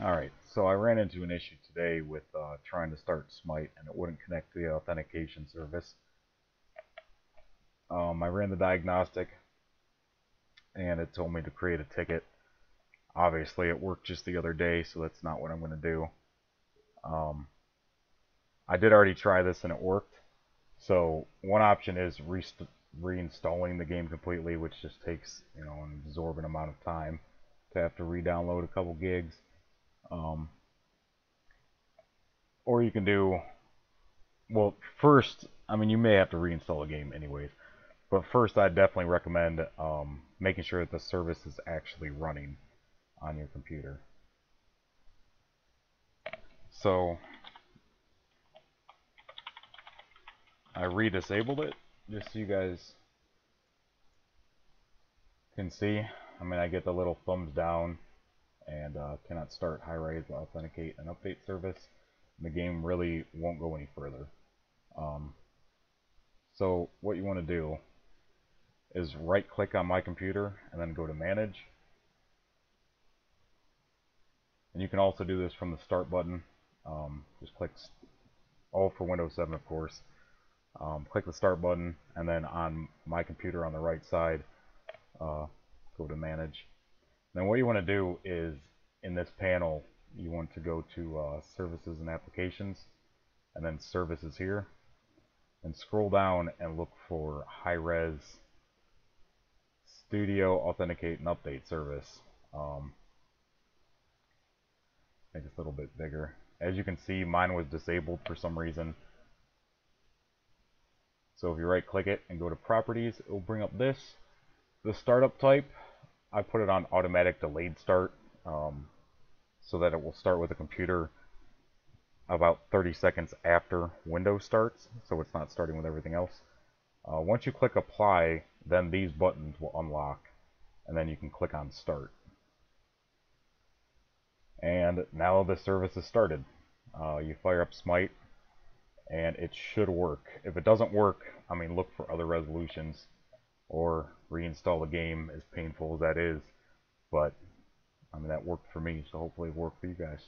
Alright, so I ran into an issue today with uh, trying to start Smite and it wouldn't connect to the authentication service. Um, I ran the diagnostic and it told me to create a ticket. Obviously it worked just the other day so that's not what I'm going to do. Um, I did already try this and it worked. So one option is reinstalling the game completely which just takes you know an absorbent amount of time to have to re-download a couple gigs. Um, or you can do, well, first, I mean, you may have to reinstall a game anyways. But first, I'd definitely recommend um, making sure that the service is actually running on your computer. So, I re-disabled it, just so you guys can see. I mean, I get the little thumbs down and uh, cannot start Hi-Rez authenticate and update service. And the game really won't go any further. Um, so what you want to do is right click on my computer and then go to manage. And you can also do this from the start button. Um, just click all for Windows 7 of course. Um, click the start button and then on my computer on the right side uh, go to manage then what you want to do is in this panel you want to go to uh, services and applications and then services here and scroll down and look for Hi-Rez studio authenticate and update service. Um, make this a little bit bigger. As you can see mine was disabled for some reason. So if you right click it and go to properties it will bring up this the startup type I put it on automatic delayed start um, so that it will start with the computer about 30 seconds after Windows starts, so it's not starting with everything else. Uh, once you click apply, then these buttons will unlock, and then you can click on start. And now the service is started. Uh, you fire up Smite, and it should work. If it doesn't work, I mean, look for other resolutions or reinstall the game, as painful as that is. But, I mean, that worked for me, so hopefully it worked for you guys.